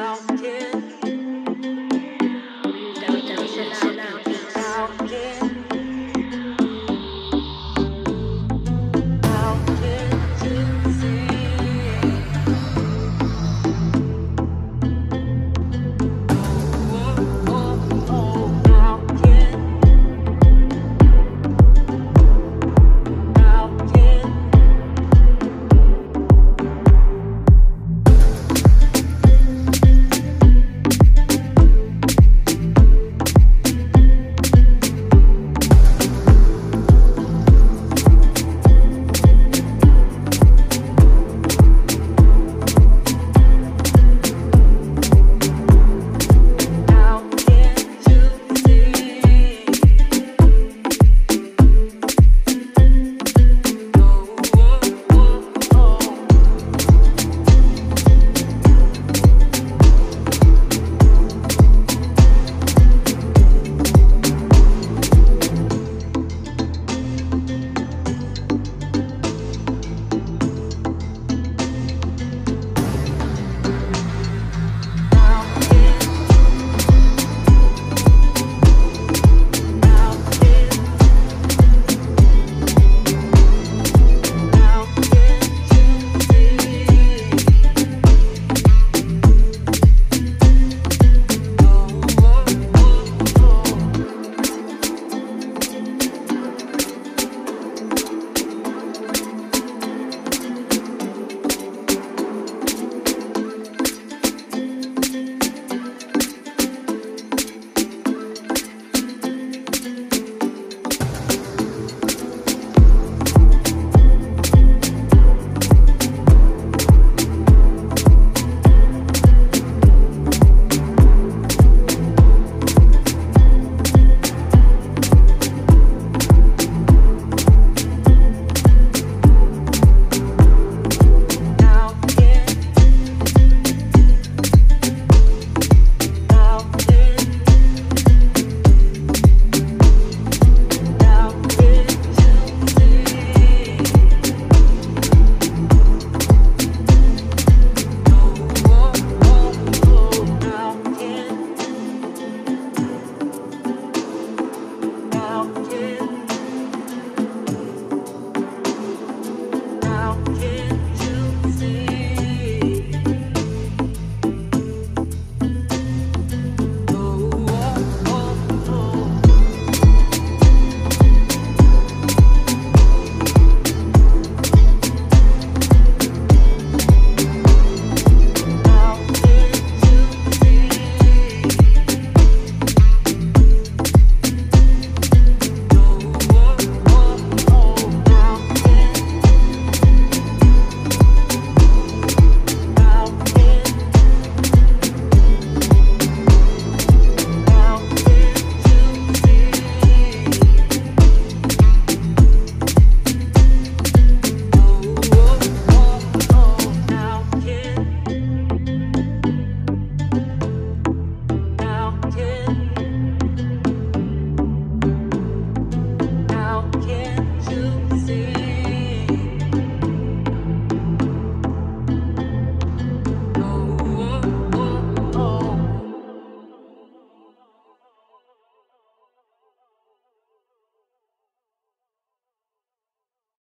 out Yeah.